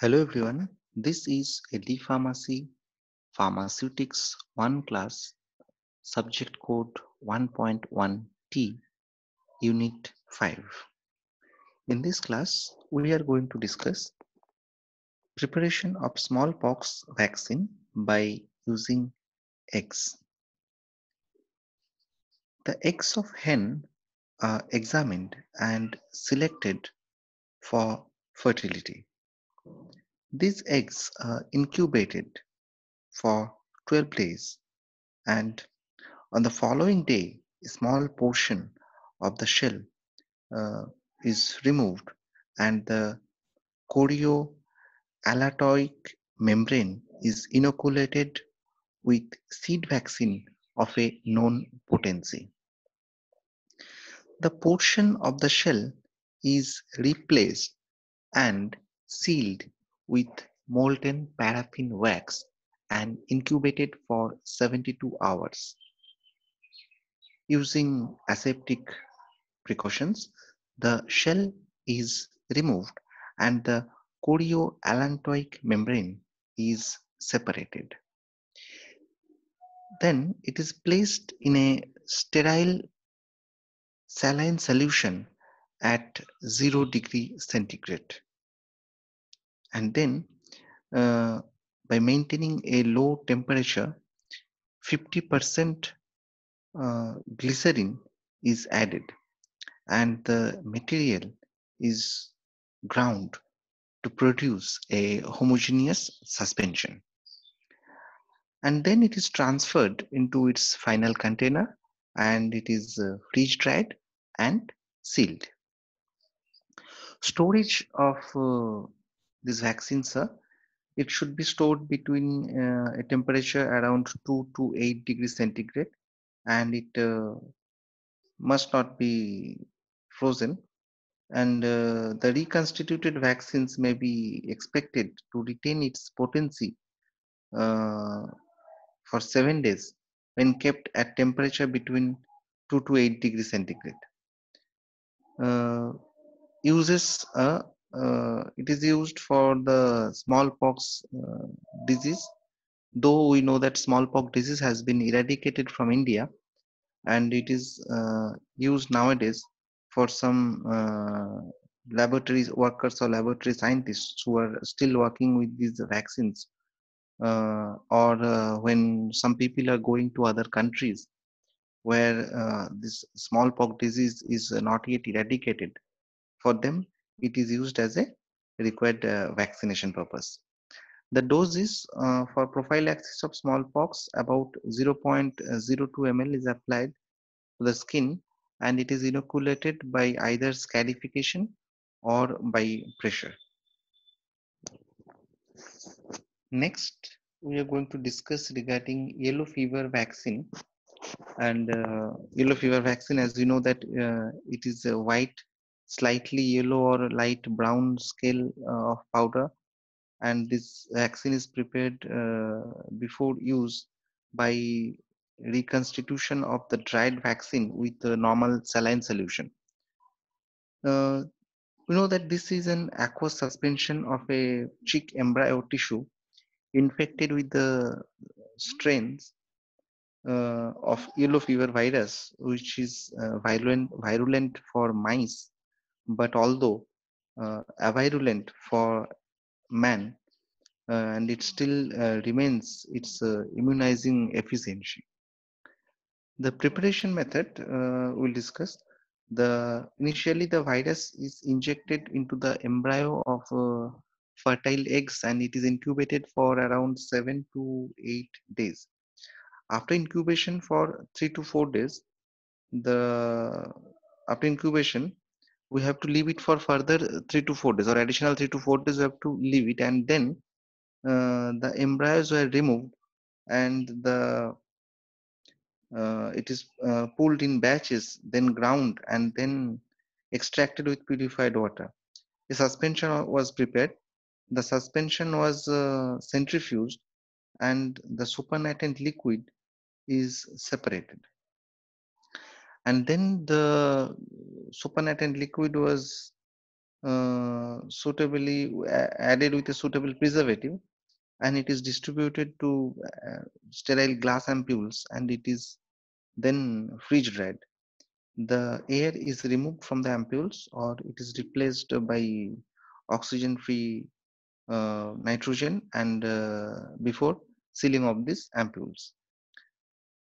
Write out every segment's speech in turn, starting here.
Hello everyone, this is a D Pharmacy Pharmaceutics 1 class, subject code 1.1T, Unit 5. In this class, we are going to discuss preparation of smallpox vaccine by using eggs. The eggs of hen are examined and selected for fertility. These eggs are incubated for 12 days and on the following day a small portion of the shell uh, is removed and the chorioallantoic membrane is inoculated with seed vaccine of a known potency. The portion of the shell is replaced and sealed with molten paraffin wax and incubated for 72 hours. Using aseptic precautions, the shell is removed and the chorioallantoic membrane is separated. Then it is placed in a sterile saline solution at 0 degree centigrade and then uh, by maintaining a low temperature 50% uh, glycerin is added. And the material is ground to produce a homogeneous suspension. And then it is transferred into its final container and it is uh, freeze dried and sealed. Storage of uh, these vaccines are it should be stored between uh, a temperature around 2 to 8 degrees centigrade and it uh, must not be frozen. And uh, the reconstituted vaccines may be expected to retain its potency uh, for 7 days when kept at temperature between 2 to 8 degrees centigrade. Uh, uses a it is used for the smallpox uh, disease. Though we know that smallpox disease has been eradicated from india and it is uh, used nowadays for some uh, laboratory workers or laboratory scientists who are still working with these vaccines uh, or uh, when some people are going to other countries where this smallpox disease is not yet eradicated for them it is used as a required uh, vaccination purpose. The dose is uh, for prophylaxis of smallpox about 0.02 ml is applied to the skin and it is inoculated by either scarification or by pressure. Next, we are going to discuss regarding yellow fever vaccine and uh, yellow fever vaccine as you know that uh, it is a white slightly yellow or light brown scale uh, of powder and this vaccine is prepared uh, before use by reconstitution of the dried vaccine with a normal saline solution. Uh, we know that this is an aqueous suspension of a chick embryo tissue infected with the strains uh, of yellow fever virus, which is uh, virulent, virulent for mice but although uh, avirulent for man uh, and it still uh, remains its uh, immunizing efficiency. The preparation method we'll discuss. The initially the virus is injected into the embryo of fertile eggs and it is incubated for around seven to eight days. After incubation for three to four days, the after incubation we have to leave it for further three to four days or additional three to four days we have to leave it. And then uh, the embryos were removed and the uh, it is uh, pulled in batches then ground and then extracted with purified water. The suspension was prepared. The suspension was uh, centrifuged and the supernatant liquid is separated. And then the supernatant liquid was uh, suitably added with a suitable preservative and it is distributed to uh, sterile glass ampules and it is then freeze dried. The air is removed from the ampules or it is replaced by oxygen free uh, nitrogen and uh, before sealing of these ampules.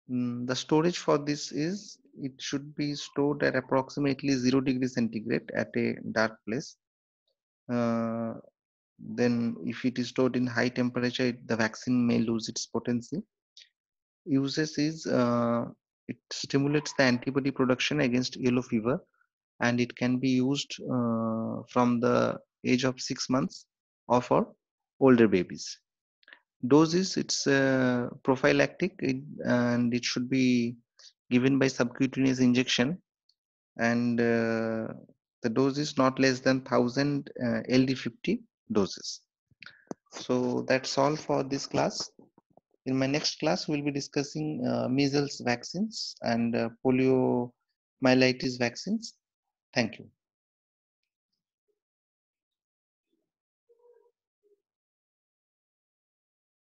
Mm, the storage for this is it should be stored at approximately 0 degree centigrade at a dark place. Uh, then if it is stored in high temperature, it, the vaccine may lose its potency. Uses is uh, it stimulates the antibody production against yellow fever and it can be used uh, from the age of six months or for older babies doses it's uh, prophylactic it, and it should be given by subcutaneous injection. And uh, the dose is not less than 1000 uh, ld50 doses. So that's all for this class. In my next class we'll be discussing uh, measles vaccines and uh, poliomyelitis vaccines. Thank you